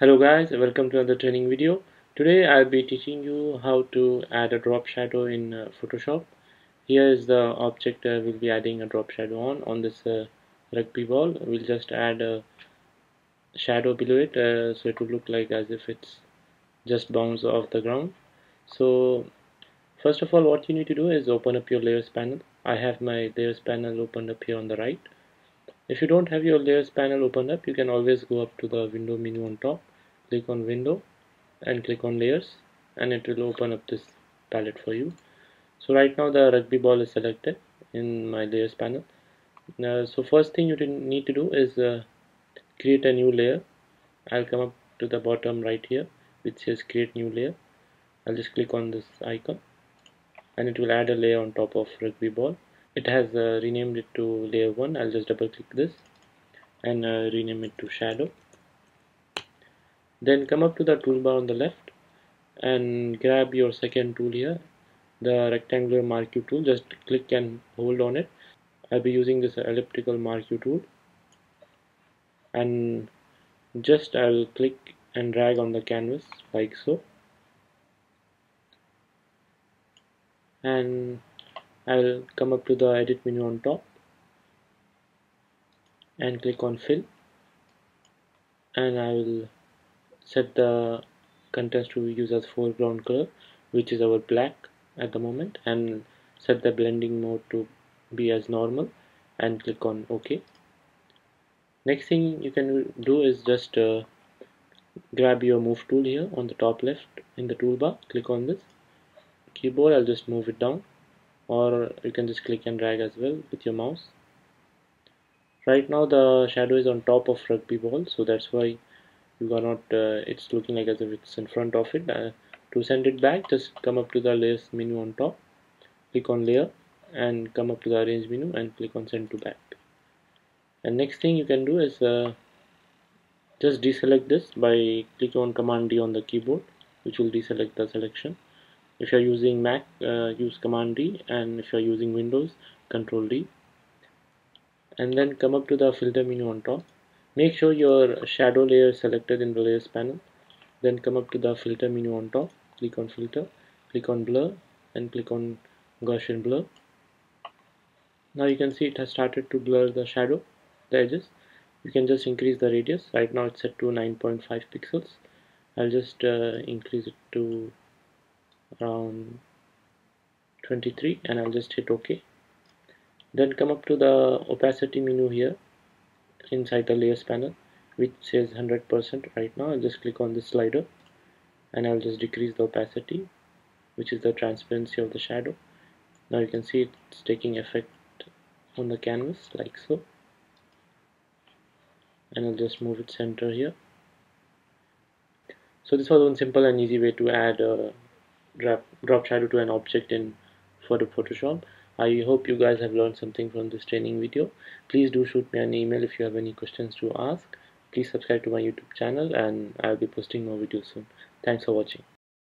Hello guys, welcome to another training video. Today I'll be teaching you how to add a drop shadow in uh, Photoshop. Here is the object uh, we'll be adding a drop shadow on, on this uh, rugby ball. We'll just add a shadow below it uh, so it will look like as if it's just bounced off the ground. So first of all what you need to do is open up your layers panel. I have my layers panel opened up here on the right if you don't have your layers panel opened up you can always go up to the window menu on top click on window and click on layers and it will open up this palette for you. So right now the rugby ball is selected in my layers panel. Now, so first thing you need to do is uh, create a new layer. I'll come up to the bottom right here which says create new layer. I'll just click on this icon and it will add a layer on top of rugby ball it has uh, renamed it to layer 1 I'll just double click this and uh, rename it to shadow. Then come up to the toolbar on the left and grab your second tool here the rectangular marquee tool. Just click and hold on it. I'll be using this elliptical marquee tool. And just I'll click and drag on the canvas like so. And I'll come up to the edit menu on top and click on fill. And I will set the contents to use as foreground color which is our black at the moment and set the blending mode to be as normal and click on OK. Next thing you can do is just uh, grab your move tool here on the top left in the toolbar. Click on this keyboard. I'll just move it down or you can just click and drag as well with your mouse. Right now the shadow is on top of rugby ball so that's why you are not uh, it's looking like as if it's in front of it. Uh, to send it back just come up to the layers menu on top click on layer and come up to the arrange menu and click on send to back. And next thing you can do is uh, just deselect this by clicking on command D on the keyboard which will deselect the selection if you're using Mac uh, use command D and if you're using Windows control D. And then come up to the filter menu on top. Make sure your shadow layer is selected in the layers panel. Then come up to the filter menu on top. Click on filter click on blur and click on Gaussian blur. Now you can see it has started to blur the shadow the edges. You can just increase the radius. Right now it's set to 9.5 pixels. I'll just uh, increase it to around 23 and I'll just hit OK then come up to the opacity menu here inside the layers panel which says 100% right now. I'll just click on this slider and I'll just decrease the opacity which is the transparency of the shadow. Now you can see it's taking effect on the canvas like so. And I'll just move it center here. So this was one simple and easy way to add a drop, drop shadow to an object in photo Photoshop. I hope you guys have learned something from this training video. Please do shoot me an email if you have any questions to ask. Please subscribe to my youtube channel and I'll be posting more videos soon. Thanks for watching